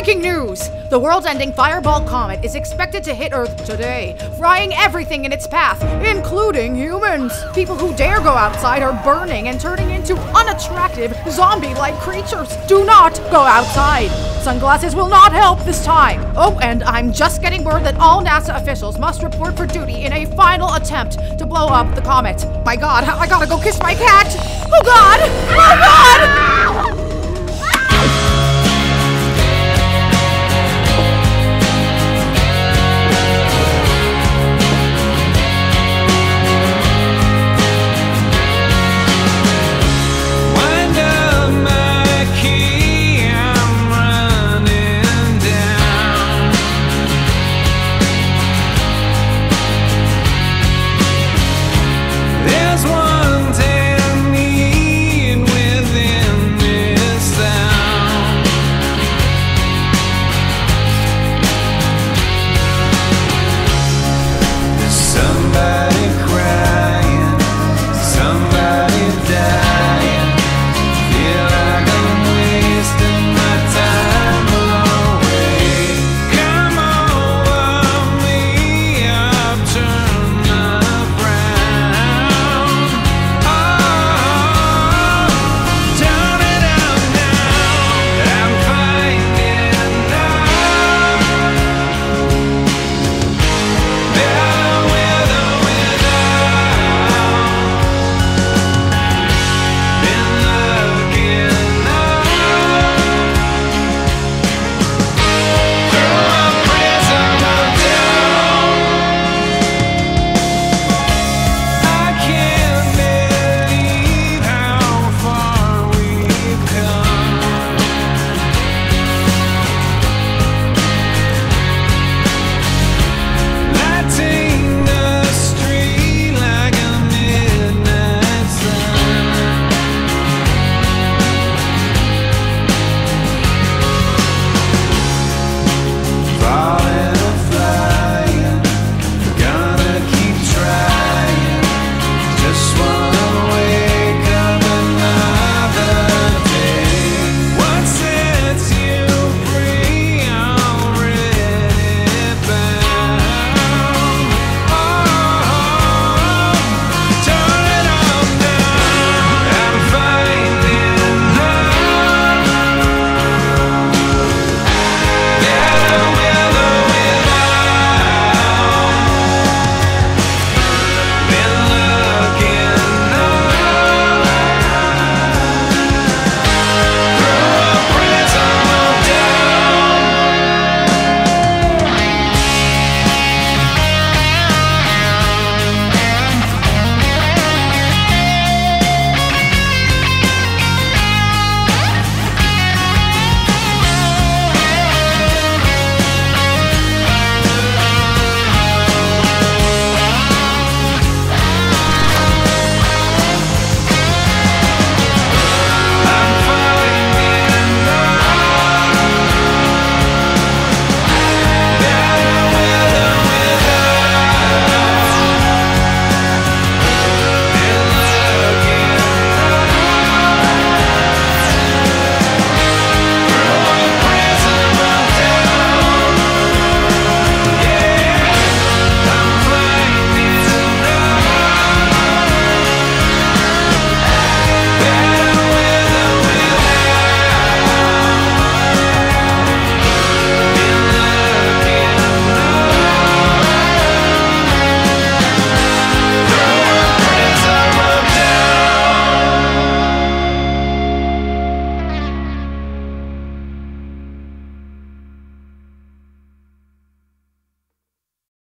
Breaking news! The world ending Fireball Comet is expected to hit Earth today, frying everything in its path, including humans. People who dare go outside are burning and turning into unattractive, zombie like creatures. Do not go outside. Sunglasses will not help this time. Oh, and I'm just getting word that all NASA officials must report for duty in a final attempt to blow up the comet. My god, I gotta go kiss my cat! Oh god! Oh god!